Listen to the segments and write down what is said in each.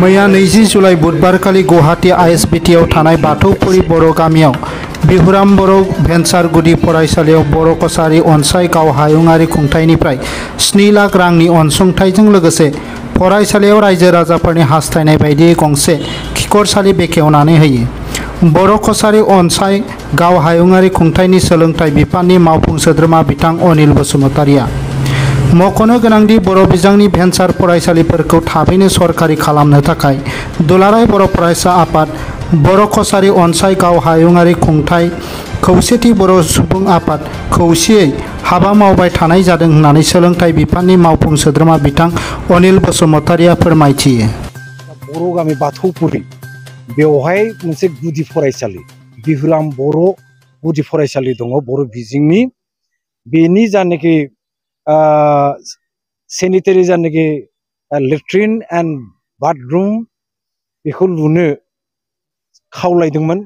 मैया नैजि जुलाइ बुधबारखालि गुवाहाटी आइएसबिटिआव थानाय बाथौफुरि बर' गामियाव बिहुराम बर' भेन्सार गुदि फरायसालियाव बर' कसारि अनसाय गाव हायुङारि खुंथायनिफ्राय स्नि लाख रांनि अनसुंथाइजों लोगोसे फरायसालियाव रायजो राजाफोरनि हास्थायनाय बायदियै गंसे खिखरसालि बेखेवनानै होयो। बर' कसारि अनसाय गाव हायुङारि खुंथायनि सोलोंथाइ बिफाननि मावफुं सोद्रोमा बिथां अनिल बसुमतारिया मख'नो गोनांदि बर' बिजोंनि भेन्सार फरायसालिफोरखौ थाबैनो सरकारि खालामनो थाखाय दुलाराय बर' फरायसा आफाद बर' कसारि अनसाय गाव हायुङारि खुंथाय खौसेथि बर' सुबुं आफाद खौसेयै हाबा मावबाय थानाय जादों होननानै सोलोंथाइ बिफाननि मावफुं सोद्रोमा बिथां अनिल बसुमतारिया फोरमायथियो बर' गामि बाथौपुरि बेवहाय मोनसे गुदि फरायसालि बिहुराम बर' गुदि फरायसालि दङ बर' बिजोंनि बेनि जानाखि सेनिटारि जानाखि लेट्रिन एन्ड बाथरुम बेखौ लुनो खावलायदोंमोन।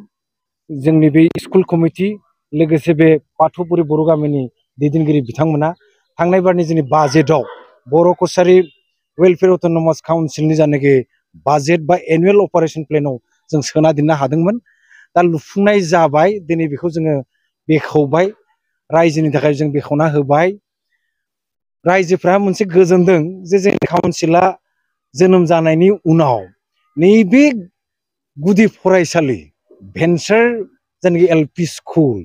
जोंनि बे स्कुल कमिटि लोगोसे बे बाथौपुरि बर' गामिनि दैदेनगिरि बिथांमोना थांनाय बारनि जोंनि बाजेटआव बर' कसारि वेलफेयार अट'नमास काउन्सिलनि जानाखि बाजेट बा एनुवेल अपारेशन प्लेनाव जों सोना दोननो हादोंमोन। दा लुफुंनाय जाबाय, दिनै बेखौ जोङो बेखेवबाय रायजोनि थाखाय जों रायजोफ्रा मोनसे गोजोनदों जे जोंनि काउन्सिला जोनोम जानायनि उनाव नैबे गुदि फरायसालि भेन्सार जायनाखि एल पि स्कुल,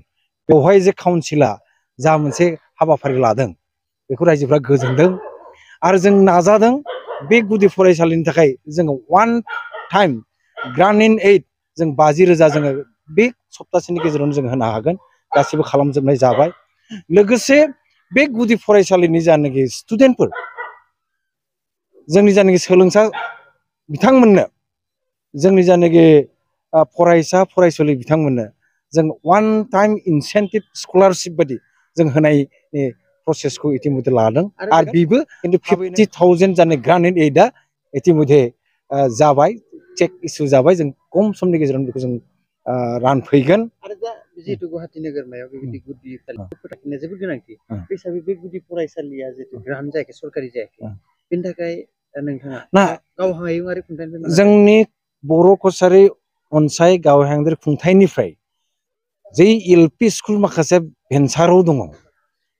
बेवहाय जे काउन्सिला जा मोनसे हाबाफारि लादों, बेखौ रायजोफ्रा गोजोनदों। आरो जों नाजादों बे गुदि फरायसालिनि थाखाय जोङो one time grant in aid जों बाजि रोजा जोङो बे सप्तासेनि गेजेरावनो जों होनो हागोन। गासैबो खालामजोबनाय जाबाय। लोगोसे बे गुदि फरायसालिनि जानाखि स्टुडेन्टफोर जोंनि जानाखि सोलोंसा बिथांमोननो जोंनि जानाखि फरायसा फरायसुलि बिथांमोननो जों वान टाइम इनसेन्टिभ स्कलारशिप बायदि जों होनायनि प्रसेसखौ इतिमध्य लादों आरो बेबो खिन्थु फिफ्टि थावजेन्ड जानाय ग्रान्ड इन एइडआ इतिमध्य जाबाय चेक इसु जाबाय जों खम समनि गेजेरावनो बेखौ जों रानफैगोन आरो दा जिहेतु गुवाहाटि नोगोरमायाव बेबायदि गुदि फोथांनाया जोबोद गोनांथि। बे हिसाबै बे गुदि फरायसालिया जिहेतु ग्रान्ट जायाखै सरकारि जायाखै। बेनि थाखाय नोंथाङा ना गाव हायुङारि खुंथायनिफ्राय जोंनि बर' कसारि अनसाय गाव हायुङारि खुंथायनिफ्राय जै एल पि स्कुल माखासे भेन्साराव दङ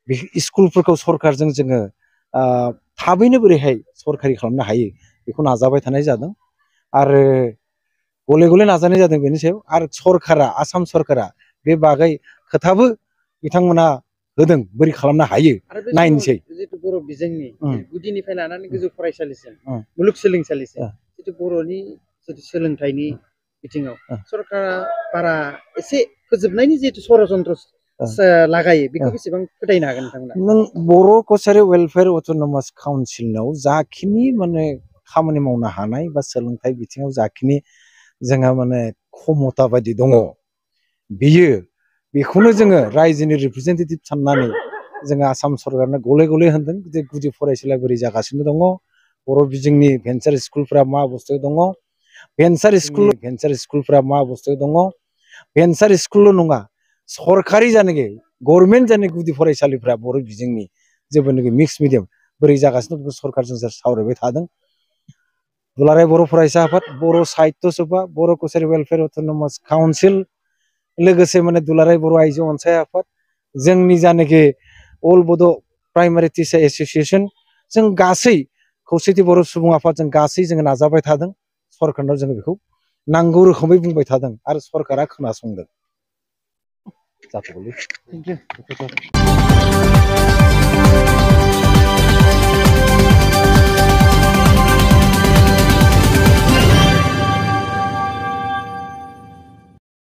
बे स्कुलफोरखौ सरकारजों जोङो थाबैनो बोरैहाय सरकारि खालामनो हायो बेखौ नाजाबाय थानाय जादों। आरो गले गले नाजानाय जादों बेनि सायाव। आरो सरकारा आसाम सरकारा बे बागै खोथाबो बिथांमोना होदों बोरै खालामनो हायो नायनोसै जिहेतु बर' बिजोंनि गुदिनिफ्राय लानानै गोजौ फरायसालिसिम उम। मुलुगसोलोंसालिसिम उम। जिहेतु बर'नि जिहेतु सोलोंथाइनि बिथिङाव सरकारा बारा एसे फोजोबनायनि जिहेतु षड़यन्त्र लागायो बेखौ बेसेबां फोथायनो हागोन नोंथांमोना नों बर' कसारि वेलफेयार अट'नमास काउन्सिलनाव जाखिनि माने खामानि मावनो हानाय बा सोलोंथाइ बिथिङाव जाखिनि जोंहा माने खमथा बायदि दङ बियो बेखौनो जोङो रायजोनि रिप्रेजेन्टेटिभ साननानै जोङो आसाम सरकारनो गले गले होनदों जे गुदि फरायसालिया बोरै जागासिनो दङ बर' बिजोंनि भेन्सार स्कुलफ्रा मा अबस्थायाव दङ भेन्सार स्कुल भेन्सार स्कुलफ्रा मा अबस्थायाव दङ भेन्सार स्कुलल' नङा सरकारि जानाखि गभर्नमेन्ट जानाखि गुदि फरायसालिफ्रा बर' बिजोंनि जेब्लानाखि मिक्स मिडियाम बोरै जागासिनो दं बेखौ सरकारजों जों सावरायबाय थादों दुलाराय बर' फरायसा आफाद बर' साहित्य सभा बर' कसारि वेलफेयार अट'नमास काउन्सिल लोगोसे माने दुलाराय बर' आइजो अनसाय आफाद, जोंनि जानाखि all Bodo' primary teacher association जों गासै खौसेथि बर' सुबुं आफाद, जों गासै जोङो नाजाबाय थादों। सरकारनाव जोङो बेखौ नांगौ रोखोमै बुंबाय थादों आरो सरकारा खोनासंदों। जाथ'गौलै